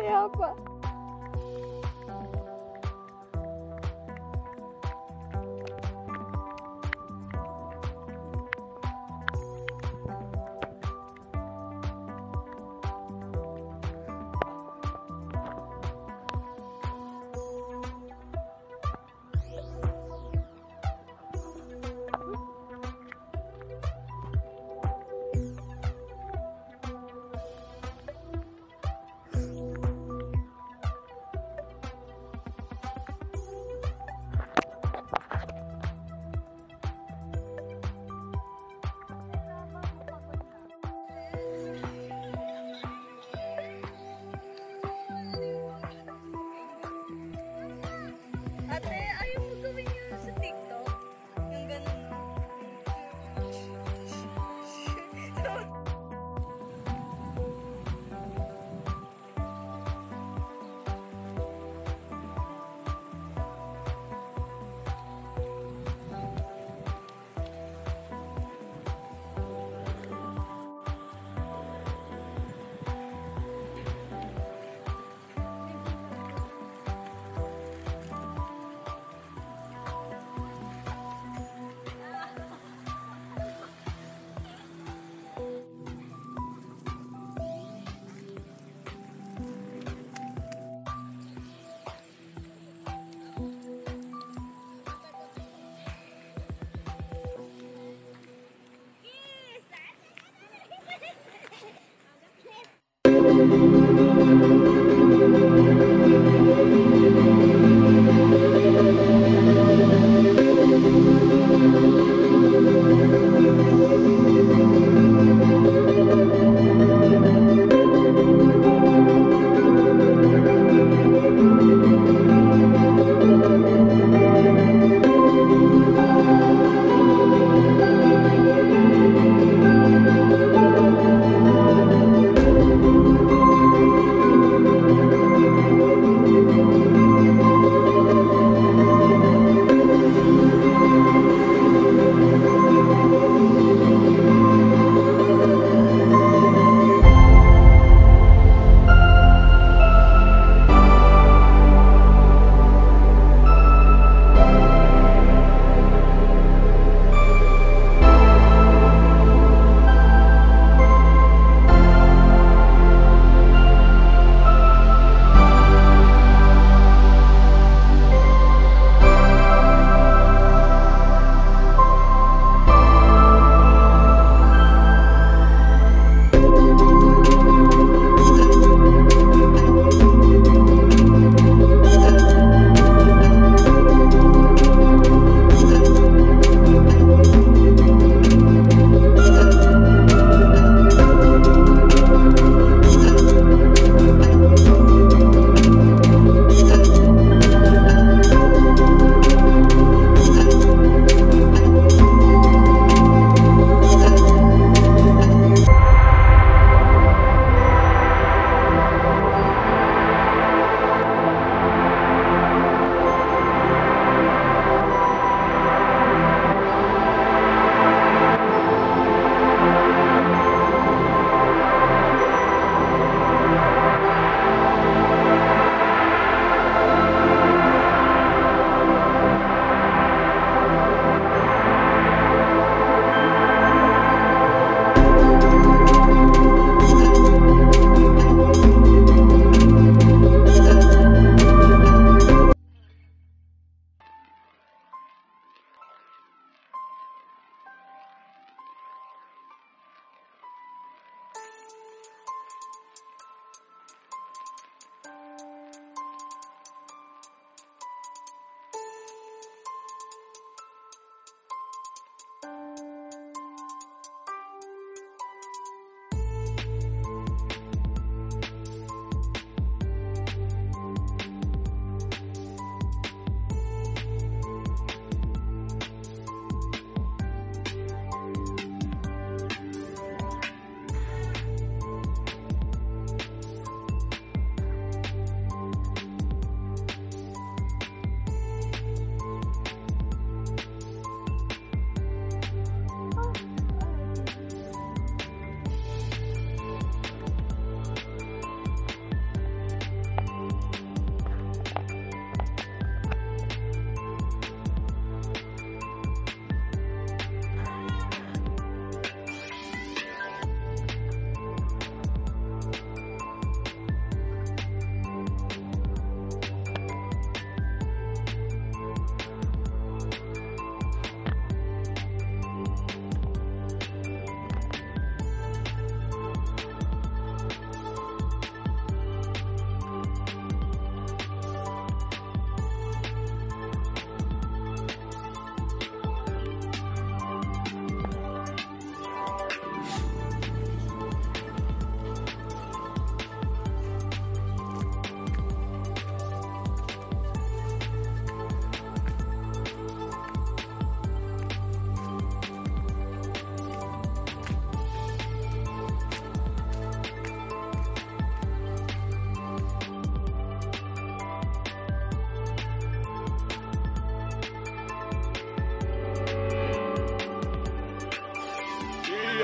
不要管。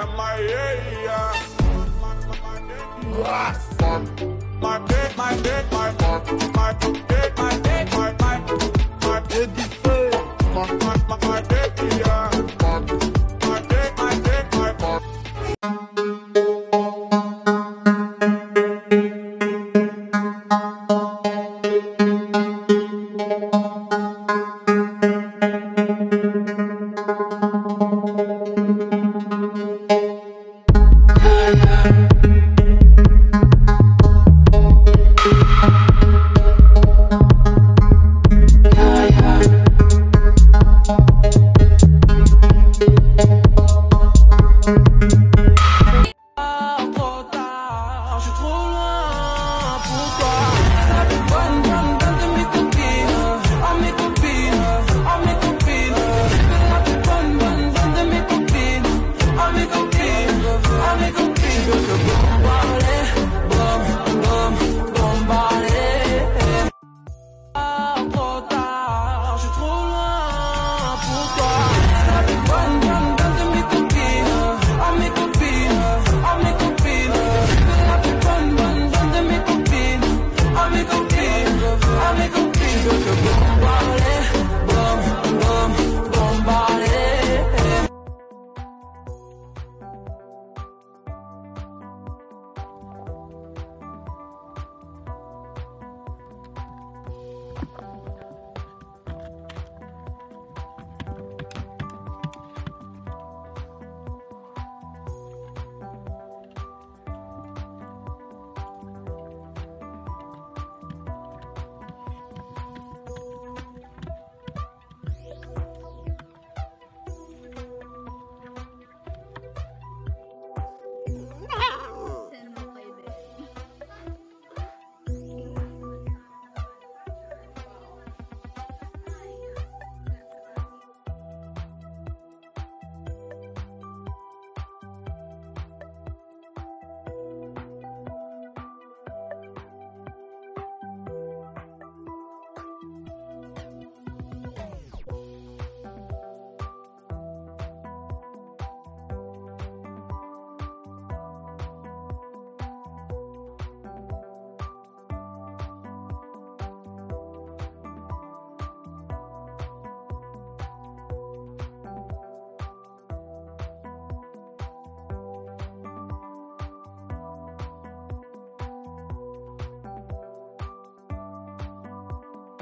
My yeah, yeah.